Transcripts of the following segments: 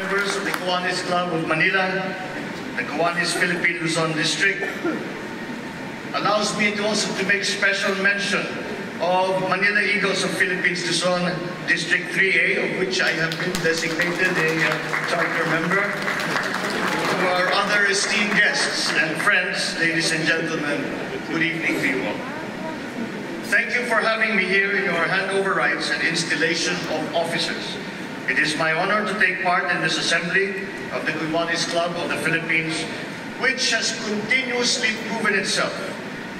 members of the Kiwanis Club of Manila, the Kiwanis Philippine Luzon District, allows me to also to make special mention of Manila Eagles of Philippines Luzon District 3A, of which I have been designated a uh, charter member. To our other esteemed guests and friends, ladies and gentlemen, good evening to you all. Thank you for having me here in your handover rites and installation of officers. It is my honor to take part in this assembly of the Kiwanis Club of the Philippines, which has continuously proven itself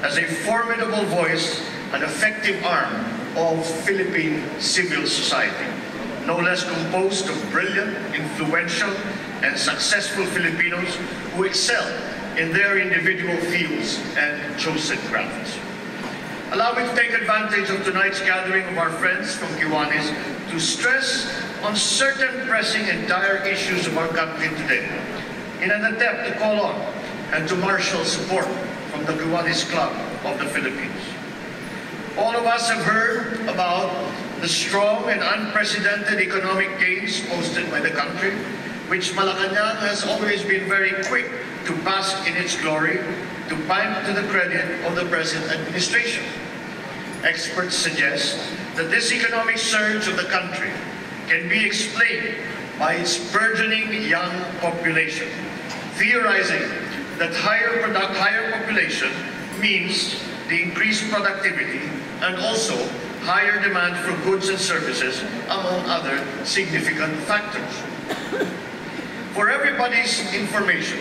as a formidable voice and effective arm of Philippine civil society, no less composed of brilliant, influential, and successful Filipinos who excel in their individual fields and chosen crafts. Allow me to take advantage of tonight's gathering of our friends from Kiwanis to stress on certain pressing and dire issues of our country today in an attempt to call on and to marshal support from the Kiwanis Club of the Philippines. All of us have heard about the strong and unprecedented economic gains posted by the country, which Malacanang has always been very quick to bask in its glory, to find to the credit of the present administration. Experts suggest that this economic surge of the country can be explained by its burgeoning young population, theorizing that higher, product, higher population means the increased productivity and also higher demand for goods and services, among other significant factors. For everybody's information,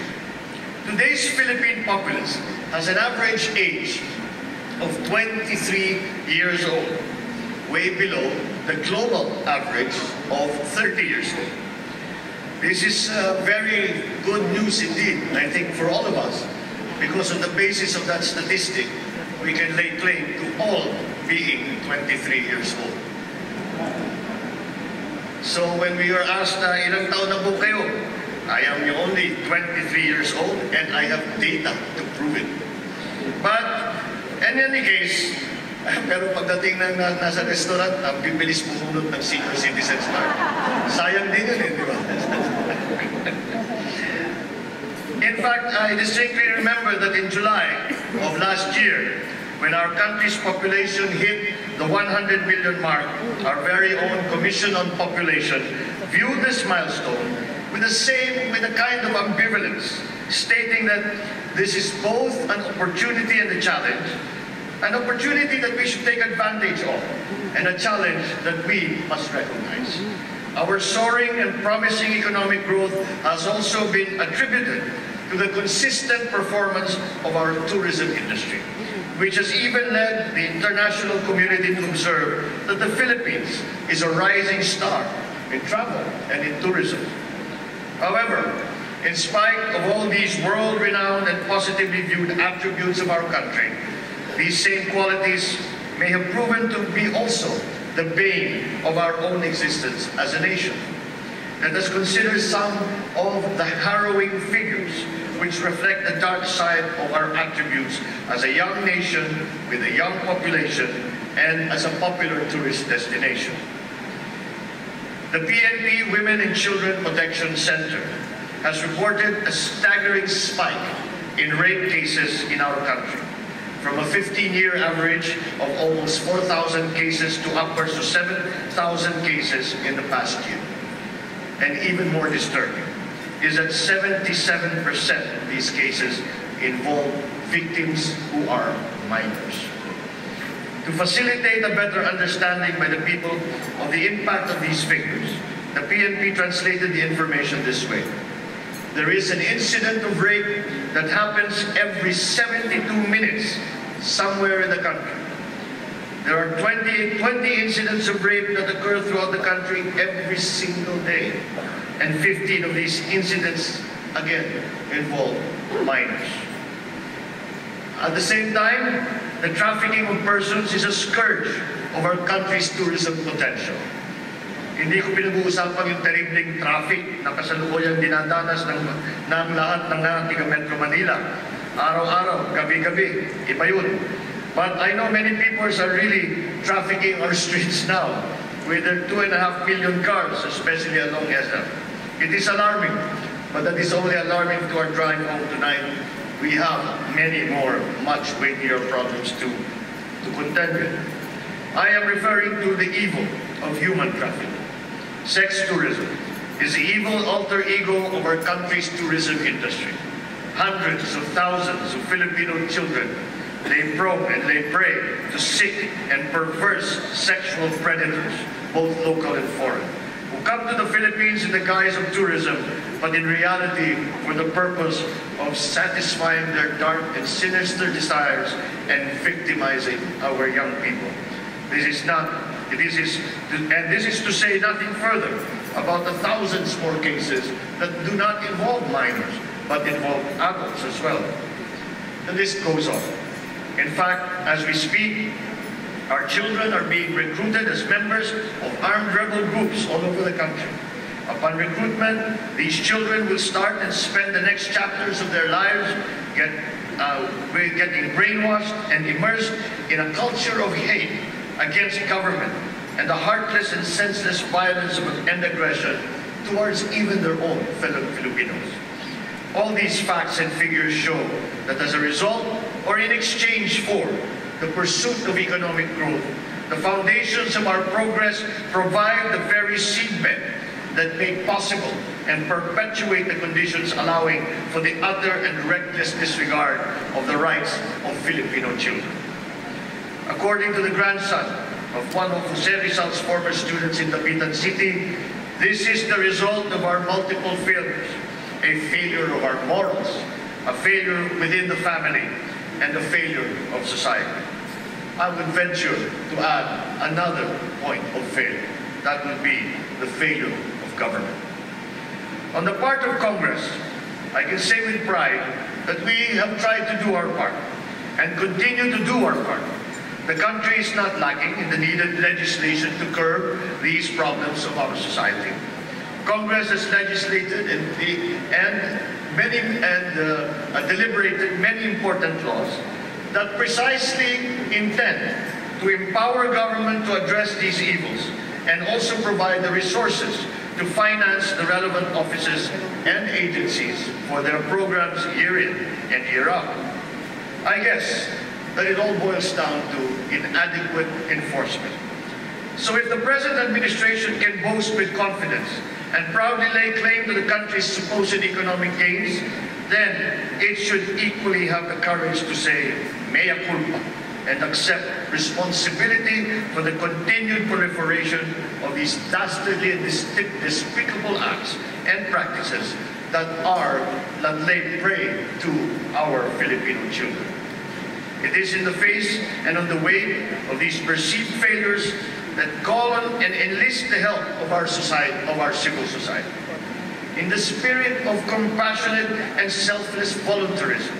today's Philippine populace has an average age of 23 years old, way below the global average of 30 years old. This is uh, very good news indeed, I think, for all of us, because on the basis of that statistic, we can lay claim to all being 23 years old. So when we are asked, uh, ilang taon na po kayo? I am only 23 years old and I have data to prove it. But in any case, pero pagdating ng na, nasa restaurant, ang bibilis pumunod ng senior citizens card. Sayang din yun eh, di ba? in fact, I distinctly remember that in July of last year, when our country's population hit the 100 million mark, our very own Commission on Population viewed this milestone with the same, with a kind of ambivalence, stating that this is both an opportunity and a challenge, an opportunity that we should take advantage of, and a challenge that we must recognize. Our soaring and promising economic growth has also been attributed to the consistent performance of our tourism industry, which has even led the international community to observe that the Philippines is a rising star in travel and in tourism. However, in spite of all these world-renowned and positively viewed attributes of our country, these same qualities may have proven to be also the bane of our own existence as a nation. Let us consider some of the harrowing figures which reflect the dark side of our attributes as a young nation with a young population and as a popular tourist destination. The PNP Women and Children Protection Center has reported a staggering spike in rape cases in our country, from a 15-year average of almost 4,000 cases to upwards of 7,000 cases in the past year. And even more disturbing is that 77% of these cases involve victims who are minors. To facilitate a better understanding by the people of the impact of these figures, the PNP translated the information this way. There is an incident of rape that happens every 72 minutes somewhere in the country. There are 20, 20 incidents of rape that occur throughout the country every single day. And 15 of these incidents, again, involve minors. At the same time, the trafficking of persons is a scourge of our country's tourism potential. Hindi ko pinag-uusapan yung terribling traffic na kasalukuyang dinadanas ng, ng lahat ng taga Metro Manila. Araw-araw, gabi-gabi, iba yun. But I know many people are really trafficking our streets now with their two and a half million cars, especially along SM. It is alarming, but that is only alarming to our drive home tonight. We have many more, much weightier problems to, to contend with. I am referring to the evil of human trafficking. Sex tourism is the evil alter ego of our country's tourism industry. Hundreds of thousands of Filipino children lay prone and lay prey to sick and perverse sexual predators, both local and foreign, who come to the Philippines in the guise of tourism, but in reality for the purpose of satisfying their dark and sinister desires and victimizing our young people. This is not, this is, and this is to say nothing further about the thousands more cases that do not involve minors, but involve adults as well. The list goes on. In fact, as we speak, our children are being recruited as members of armed rebel groups all over the country. Upon recruitment, these children will start and spend the next chapters of their lives get, uh, getting brainwashed and immersed in a culture of hate against government and the heartless and senseless violence and aggression towards even their own fellow Filipinos. All these facts and figures show that as a result or in exchange for the pursuit of economic growth, the foundations of our progress provide the very seedbed that make possible and perpetuate the conditions allowing for the utter and reckless disregard of the rights of Filipino children. According to the grandson of one of Jose Rizal's former students in Dapitan City, this is the result of our multiple failures, a failure of our morals, a failure within the family, and a failure of society. I would venture to add another point of failure. That would be the failure of government. On the part of Congress, I can say with pride that we have tried to do our part and continue to do our part the country is not lacking in the needed legislation to curb these problems of our society. Congress has legislated and, and many and uh, deliberated many important laws that precisely intend to empower government to address these evils and also provide the resources to finance the relevant offices and agencies for their programs year in and year out. I guess that it all boils down to inadequate enforcement. So if the present administration can boast with confidence and proudly lay claim to the country's supposed economic gains, then it should equally have the courage to say, mea culpa, and accept responsibility for the continued proliferation of these dastardly and despicable acts and practices that are that lay prey to our Filipino children. It is in the face and on the way of these perceived failures that call on and enlist the help of our society, of our civil society. In the spirit of compassionate and selfless voluntarism,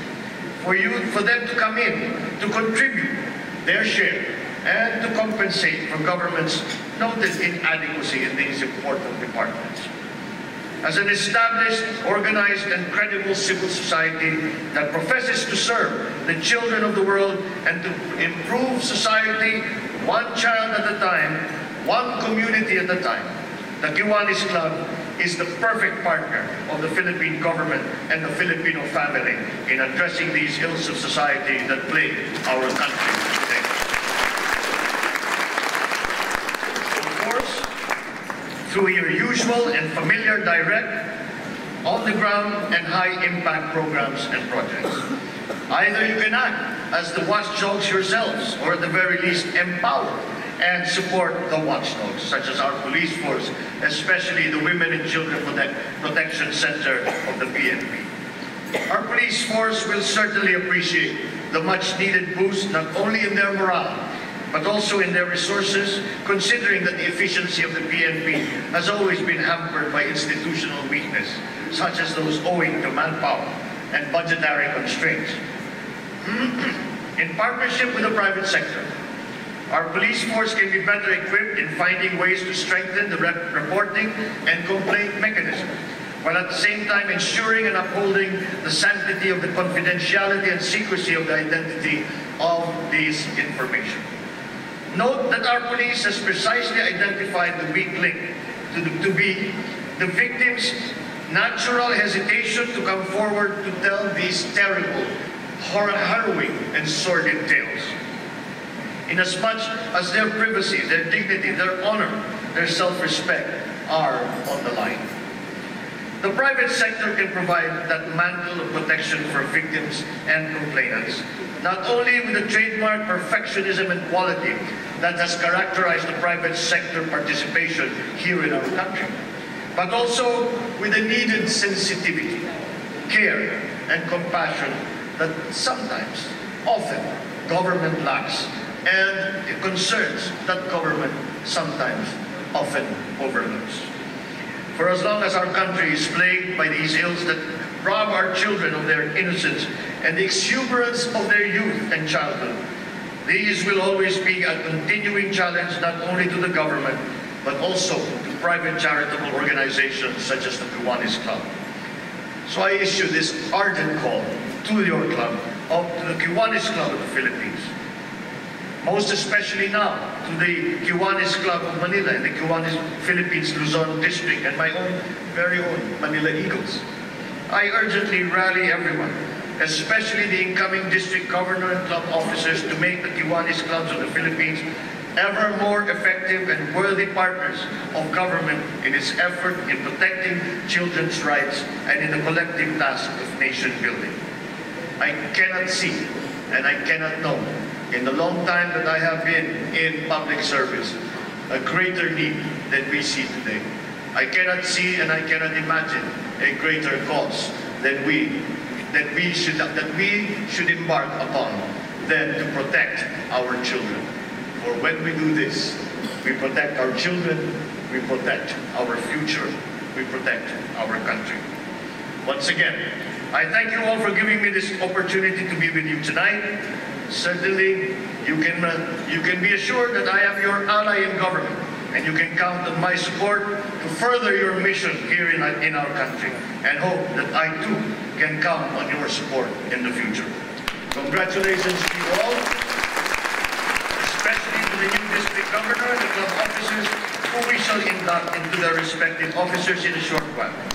for you, for them to come in, to contribute their share, and to compensate for government's noted inadequacy in these important departments as an established, organized, and credible civil society that professes to serve the children of the world and to improve society one child at a time, one community at a time. The Kiwanis Club is the perfect partner of the Philippine government and the Filipino family in addressing these ills of society that plague our country. Today. Of course, through your usual and familiar direct, on-the-ground and high-impact programs and projects. Either you can act as the watchdogs yourselves, or at the very least empower and support the watchdogs, such as our police force, especially the Women and Children Protection Center of the PNP. Our police force will certainly appreciate the much-needed boost not only in their morale, but also in their resources, considering that the efficiency of the PNP has always been hampered by institutional weakness, such as those owing to manpower and budgetary constraints. In partnership with the private sector, our police force can be better equipped in finding ways to strengthen the rep reporting and complaint mechanism, while at the same time ensuring and upholding the sanctity of the confidentiality and secrecy of the identity of these information. Note that our police has precisely identified the weak link to, the, to be the victims' natural hesitation to come forward to tell these terrible, hor- harrowing, and sordid tales. Inasmuch as their privacy, their dignity, their honor, their self-respect are on the line. The private sector can provide that mantle of protection for victims and complainants, not only with the trademark perfectionism and quality that has characterized the private sector participation here in our country, but also with the needed sensitivity, care, and compassion that sometimes, often, government lacks, and the concerns that government sometimes, often overlooks. For as long as our country is plagued by these ills that rob our children of their innocence and the exuberance of their youth and childhood, these will always be a continuing challenge not only to the government, but also to private charitable organizations such as the Kiwanis Club. So I issue this ardent call to your club, of, the Kiwanis Club of the Philippines, most especially now to the Kiwanis Club of Manila and the Kiwanis Philippines Luzon District and my own very own Manila Eagles. I urgently rally everyone, especially the incoming district governor and club officers to make the Kiwanis Clubs of the Philippines ever more effective and worthy partners of government in its effort in protecting children's rights and in the collective task of nation building. I cannot see and I cannot know in the long time that I have been in public service a greater need than we see today. I cannot see and I cannot imagine a greater cause than we that we should that we should embark upon than to protect our children. For when we do this, we protect our children, we protect our future, we protect our country. Once again, I thank you all for giving me this opportunity to be with you tonight. Certainly, you can, uh, you can be assured that I am your ally in government, and you can count on my support to further your mission here in, in our country, and hope that I too can count on your support in the future. Congratulations to you all, especially to the new district governor and the club officers, who we shall induct into their respective officers in a short while.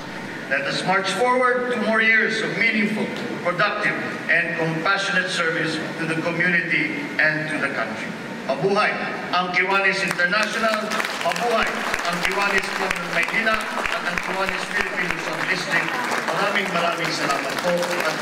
Let us march forward to more years of meaningful, productive, and compassionate service to the community and to the country. Mabuhay ang Kiwanis International, mabuhay ang Kiwanis ng Maynila at ang Kiwanis Philippine Luzon District. Maraming maraming salamat po at